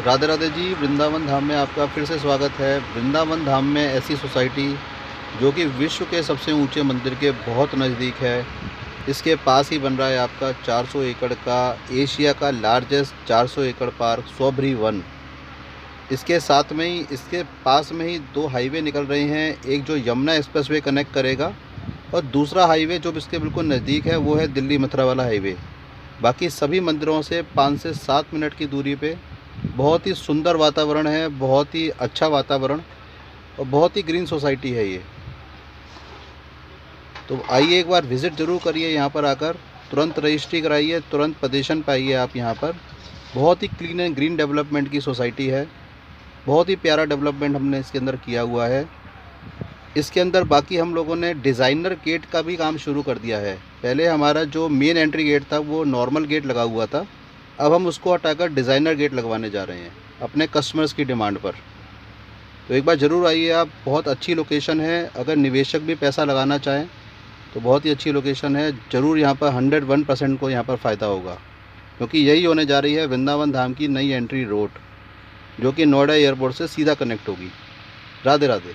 राधे राधे जी, वृंदावन धाम में आपका फिर से स्वागत है। वृंदावन धाम में ऐसी सोसाइटी जो कि विश्व के सबसे ऊँचे मंदिर के बहुत नज़दीक है। इसके पास ही बन रहा है आपका 400 एकड़ का, एशिया का लार्जेस्ट 400 एकड़ पार्क सोभरी वन। इसके साथ में ही, इसके पास में ही दो हाईवे निकल रहे हैं, एक जो यमुना एक्सप्रेसवे कनेक्ट करेगा और दूसरा हाईवे जो इसके बिल्कुल नज़दीक है, वो है दिल्ली मथुरा वाला हाईवे। बाकी सभी मंदिरों से पाँच से सात मिनट की दूरी पे बहुत ही सुंदर वातावरण है, बहुत ही अच्छा वातावरण और बहुत ही ग्रीन सोसाइटी है ये। तो आइए एक बार विज़िट ज़रूर करिए यहाँ पर आकर, तुरंत रजिस्ट्री कराइए, तुरंत पोजीशन पाइए आप यहाँ पर। बहुत ही क्लीन एंड ग्रीन डेवलपमेंट की सोसाइटी है, बहुत ही प्यारा डेवलपमेंट हमने इसके अंदर किया हुआ है। इसके अंदर बाकी हम लोगों ने डिज़ाइनर गेट का भी काम शुरू कर दिया है। पहले हमारा जो मेन एंट्री गेट था, वो नॉर्मल गेट लगा हुआ था। अब हम उसको हटाकर डिज़ाइनर गेट लगवाने जा रहे हैं, अपने कस्टमर्स की डिमांड पर। तो एक बार ज़रूर आइए आप, बहुत अच्छी लोकेशन है। अगर निवेशक भी पैसा लगाना चाहें तो बहुत ही अच्छी लोकेशन है। ज़रूर यहाँ पर हंड्रेड वन परसेंट को यहाँ पर फ़ायदा होगा। क्योंकि यही होने जा रही है वृंदावन धाम की नई एंट्री रोड जो कि नोएडा एयरपोर्ट से सीधा कनेक्ट होगी। राधे राधे